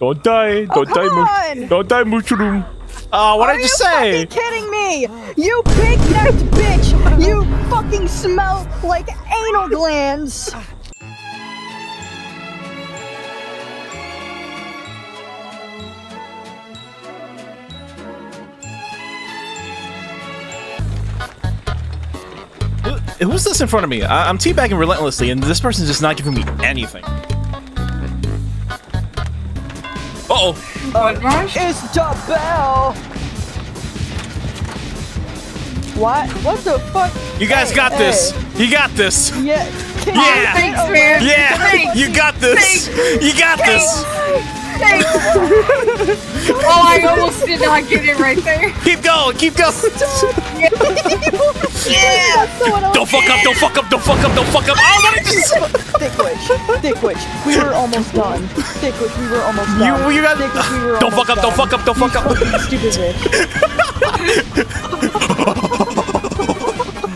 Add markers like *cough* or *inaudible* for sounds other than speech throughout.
Don't die. Oh, don't Oh, die. come on. don't die, Mooshroom. Oh, what Are did I you just say? Are you fucking kidding me? You big necked bitch! You fucking smell like anal glands! Who- Who's this in front of me? I- I'm teabagging relentlessly, and this person's just not giving me anything. Uh oh. What, Marsh? It's the bell! What? What the fuck? You guys Hey, got this. You got this. Yeah. Can Yeah. you Thanks, man. Yeah, Thanks. you got this. You got this. *laughs* Oh, I almost did not get it right there. Keep going. Keep going. *laughs* Yeah. Someone else- Don't fuck up. Don't fuck up. Don't fuck up. Don't fuck up. Oh, what did I just? Dick witch. Dick witch. We were almost done. Dick witch. We were almost done. you got. Dick witch, we were Don't fuck almost up. Don't fuck up. Don't fuck up. You stupid bitch.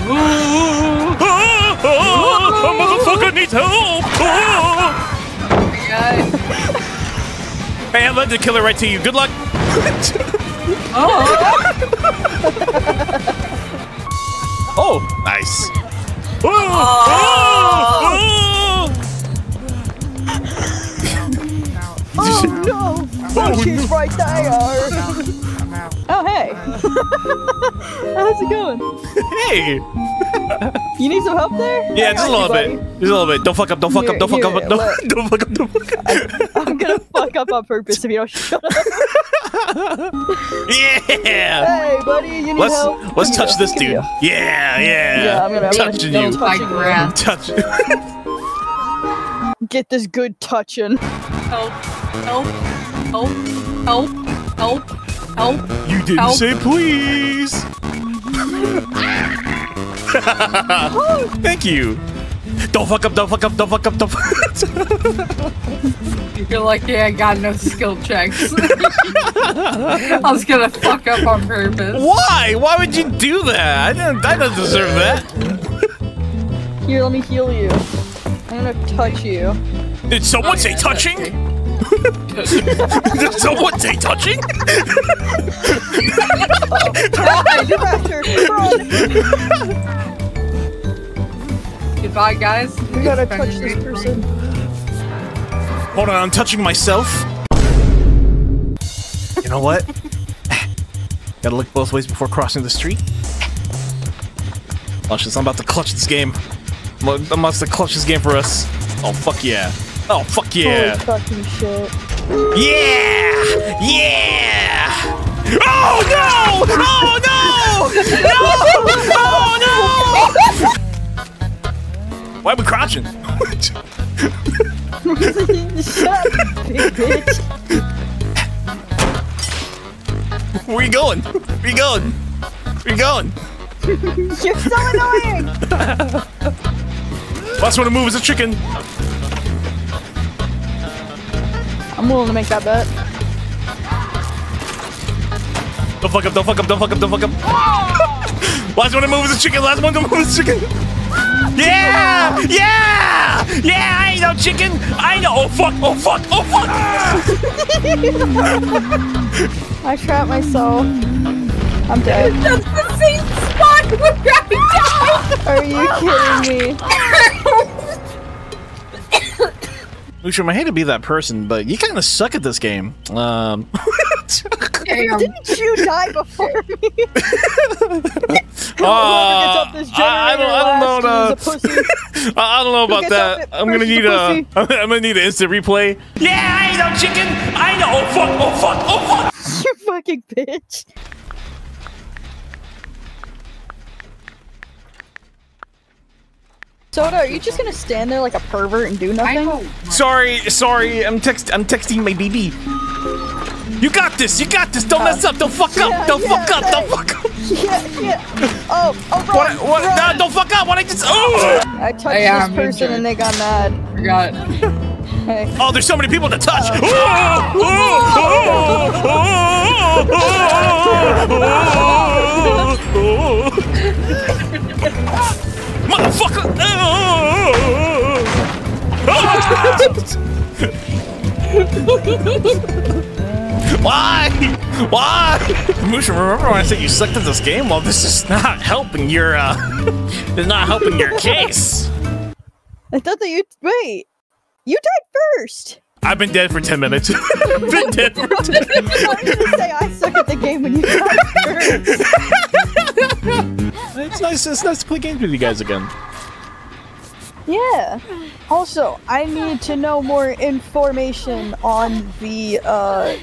*laughs* A motherfucker needs help. Hey, I led the killer right to you. Good luck. Oh. Oh, nice. Oh, oh, Oh no! Oh, she's right there! *laughs* Oh hey! *laughs* How's it going? oh. Hey. *laughs* You need some help there? Yeah, I just a got little you, bit. buddy. Just a little bit. Don't fuck up. Don't fuck up. Don't fuck Here, up. here, Don't, let- don't fuck up. Don't fuck up. I'm gonna fuck up on purpose if you don't shut up. Yeah. Hey, buddy, you need Let's help? let's touch this dude. Yeah, yeah. Yeah, I'm gonna- I'm gonna- touching I'm you. touching My you. Touch. Get this good touching. Help. Help. Help. Help. Help. Help. You didn't Help. say please. *laughs* Thank you. Don't fuck up. Don't fuck up. Don't fuck up. Don't fuck up. *laughs* You're lucky I got no skill checks. I was gonna fuck up on purpose. Why? Why would you do that? I didn't. I don't deserve that. Here, let me heal you. I'm gonna touch you. Did someone say touching? *laughs* Did someone say touching? *laughs* Oh, Faster, run! Goodbye, guys. We gotta touch this person. Hold on, I'm touching myself. You know what? *laughs* Gotta look both ways before crossing the street. Watch this, I'm about to clutch this game. I'm I'm about to clutch this game for us. Oh, fuck yeah. Oh, fuck yeah. Holy fucking shit. Yeah! Yeah! Oh, no! Oh, no! No! Oh, no! *laughs* Why are we crouching? Shut up, bitch. Where you going? Where you going? Where you going? You're so annoying! Last one to move is a chicken. I'm willing to make that bet. Don't fuck up, don't fuck up, don't fuck up, don't fuck up. Last one to move is a chicken, last one to move is a chicken. Yeah! Yeah! Yeah, I ain't no chicken! I know! Oh fuck, oh fuck, oh fuck! *laughs* I trapped myself. I'm dead. That's the same spot where I died! Are you kidding me? died. Lucian, I hate to be that person, but you kind of suck at this game. Um, *laughs* Damn. Didn't you die before me? *laughs* uh, Whoever gets up this I, I don't, I don't know. last is a The, pussy. *laughs* I, I don't know about that. I'm gonna need a a. pussy. *laughs* I'm gonna need an instant replay. Yeah, I ain't no chicken. I know. Oh fuck. Oh fuck. Oh fuck. *laughs* you fucking bitch. Soda, are you just gonna stand there like a pervert and do nothing? Sorry, sorry. I'm text. I'm texting my BB. You got this. You got this. Don't mess up. Don't fuck up. don't yeah, fuck up. Don't fuck up. Yeah, yeah. Oh, oh, run, What? What? run. No, don't fuck up. What I just? Oh. I touched Hey, I'm this person and they got mad. Forgot. Hey. Oh, there's so many people to touch. Motherfucker! Why? *laughs* Why? Moosh, remember when I said you sucked at this game? Well, this is not helping your, uh, *laughs* it's not helping your case. I thought that you wait. You died first. I've been dead for 10 minutes. *laughs* been dead for 10 minutes. I was gonna say I suck at the game when you died first. It's nice, it's nice to play games with you guys again. Yeah. Also, I need to know more information on the uh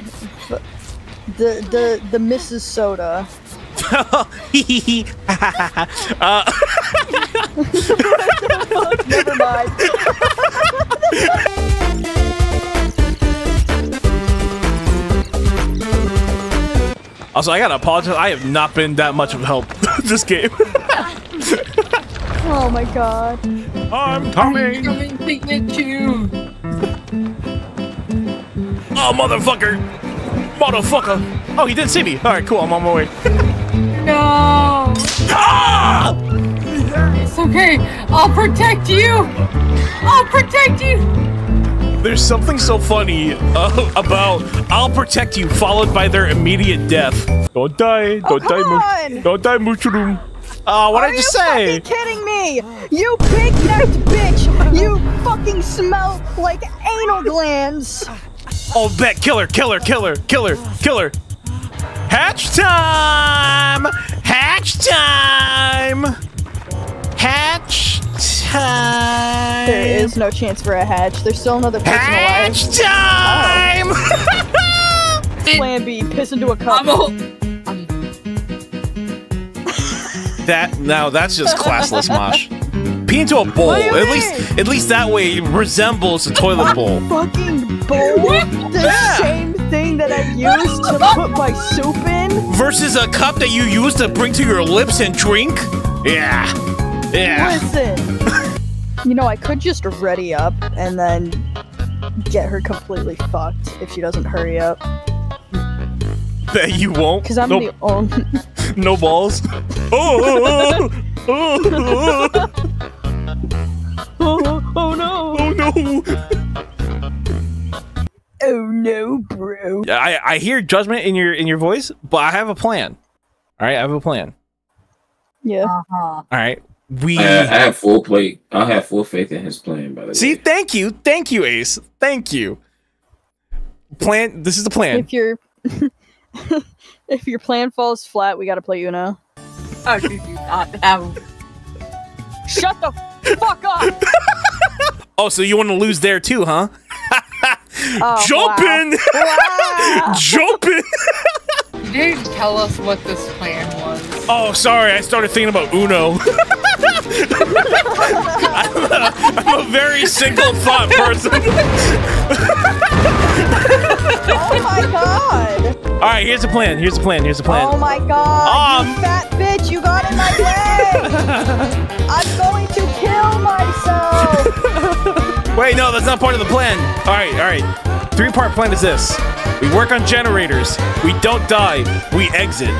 the the the Mrs. Soda. *laughs* uh, Never mind. also, I gotta apologize. I have not been that much of help *laughs* this game. Oh my god. I'm coming. I'm Coming to get you. Oh, motherfucker. Motherfucker. Oh, he didn't see me. All right, cool. I'm on my way. No. Ah! It's okay. I'll protect you. I'll protect you. There's something so funny uh, about "I'll protect you" followed by their immediate death. Don't die! Don't Oh, die! on! Don't die, Mooshroom! Uh, what Are did I just you say? fucking kidding me? You big necked bitch! You fucking smell like anal glands! Oh, bet! Killer! Killer! Killer! Killer! Killer! Hatch time! Hatch time! Hatch time! There is no chance for a hatch. There's still another person alive. hatch time! *laughs* Plan B, piss into a cup. That now that's just classless, Mosh. Pee into a bowl. What do you At mean? least, at least that way it resembles a toilet bowl. fucking bowl? The Yeah. same thing that I used to put my soup in? Versus a cup that you use to bring to your lips and drink. Yeah, yeah. Listen. *laughs* You know, I could just ready up and then get her completely fucked if she doesn't hurry up. That you won't. Because I'm no, the only. *laughs* no balls. *laughs* Oh, oh, oh, oh, oh, oh no! oh no. Oh no, bro. I I hear judgment in your in your voice, but I have a plan. All right, I have a plan. Yeah. uh-huh. All right, we. I, I have full play. I have full faith in his plan. By the See, way, See, thank you, thank you, Ace, thank you. Plan. This is the plan. If your *laughs* if your plan falls flat, we gotta play you Uno. I do not have. Shut the fuck up! Oh, so you want to lose there too, huh? *laughs* Oh, Jumping, Wow. *laughs* jumping. You didn't tell us what this plan was. Oh, sorry, I started thinking about Uno. *laughs* I'm, a, I'm a very single thought person. Oh my god! All right, here's the plan. Here's the plan. Here's the plan. Oh my god! Um. you fat bitch! You got in my way! *laughs* I'm going to kill myself! *laughs* Wait, no, that's not part of the plan. All right, all right. Three part plan is this we work on generators, we don't die, we exit.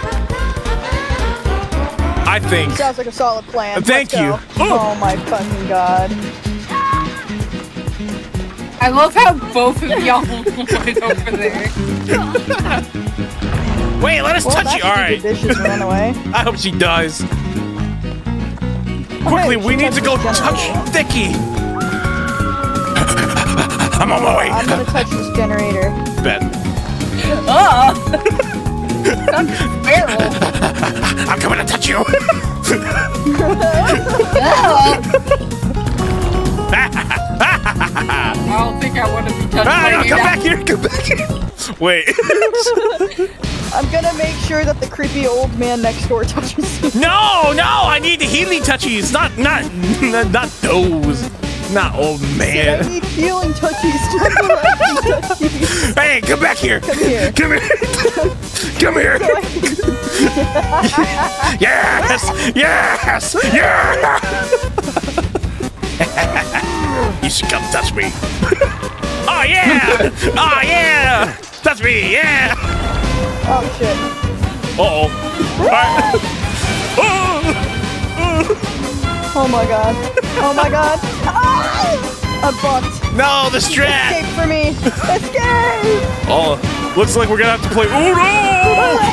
I think. Sounds like a solid plan. Thank Let's you. go. Oh my fucking god. I love how both of y'all went over there. Wait, let us Well, touch you. All should right. do the dishes and run away. I hope she dies. Quickly, Okay, we need to go touched touch generator. Dicky. *laughs* I'm on my way. I'm gonna touch this generator. Bet. Ah! Barrel. *laughs* I'm coming to touch you. *laughs* think I want to be touched ah, right no, come now. back here. Come back here. *laughs* Wait. *laughs* I'm gonna make sure that the creepy old man next door touches me. *laughs* no, no. I need the healing touchies. Not, not, not, not those. Not old man. I need healing touchies, not touchies. Hey, come back here. Come here. Come here. Come here. Yes. Yes. Yeah. you should come touch me. Oh yeah. *laughs* Oh yeah. Touch me. Yeah. Oh shit. Uh oh. Alright. Oh. *laughs* Oh my god. Oh my god. Ah! I'm fucked. No, the strat. Escape for me. Escape! Oh, looks like we're gonna have to play. *laughs* Oh no!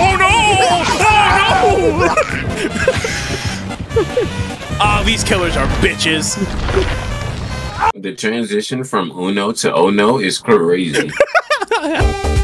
Oh no! Oh no! oh, these killers are bitches. The transition from Uno to Oh no is crazy. *laughs*